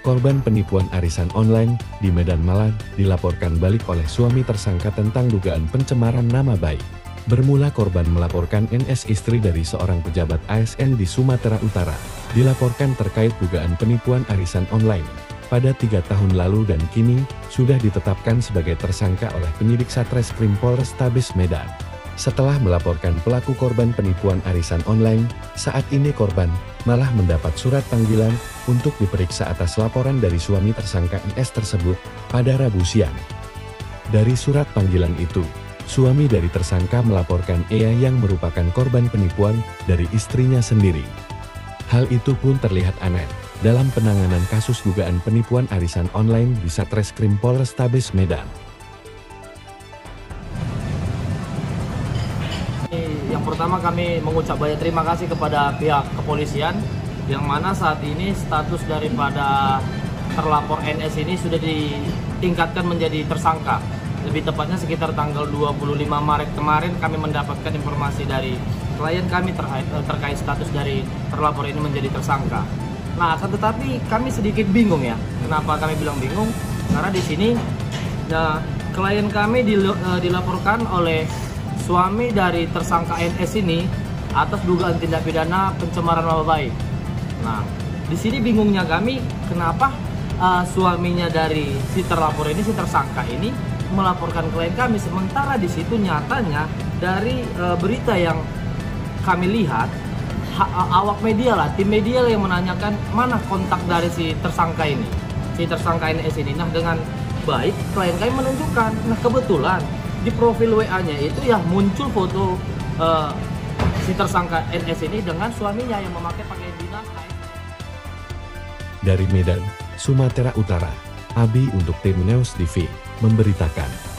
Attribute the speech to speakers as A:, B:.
A: korban penipuan arisan online di Medan Malang dilaporkan balik oleh suami tersangka tentang dugaan pencemaran nama baik. Bermula korban melaporkan NS istri dari seorang pejabat ASN di Sumatera Utara, dilaporkan terkait dugaan penipuan arisan online. Pada tiga tahun lalu dan kini, sudah ditetapkan sebagai tersangka oleh penyidik Satreskrim Polrestabes Medan. Setelah melaporkan pelaku korban penipuan arisan online, saat ini korban malah mendapat surat panggilan untuk diperiksa atas laporan dari suami tersangka NS tersebut pada Rabu siang. Dari surat panggilan itu, suami dari tersangka melaporkan Ea yang merupakan korban penipuan dari istrinya sendiri. Hal itu pun terlihat aneh dalam penanganan kasus dugaan penipuan arisan online di Satreskrim Polrestabes Medan.
B: Yang pertama kami mengucap banyak terima kasih kepada pihak kepolisian yang mana saat ini status daripada terlapor NS ini sudah ditingkatkan menjadi tersangka. Lebih tepatnya sekitar tanggal 25 Maret kemarin kami mendapatkan informasi dari klien kami terkait, terkait status dari terlapor ini menjadi tersangka. Nah, tetapi kami sedikit bingung ya. Kenapa kami bilang bingung? Karena di sini nah, klien kami eh, dilaporkan oleh suami dari tersangka NS ini atas dugaan tindak pidana pencemaran nama baik. Nah, di sini bingungnya kami kenapa uh, suaminya dari si terlapor ini si tersangka ini melaporkan klien kami sementara di situ nyatanya dari uh, berita yang kami lihat ha, awak media lah tim media yang menanyakan mana kontak dari si tersangka ini si tersangka NS ini nah dengan baik klien kami menunjukkan nah kebetulan di profil WA-nya itu ya muncul foto uh, si tersangka NS ini dengan suaminya yang memakai pakaian dinas.
A: Dari Medan, Sumatera Utara, Abi untuk tim News TV memberitakan.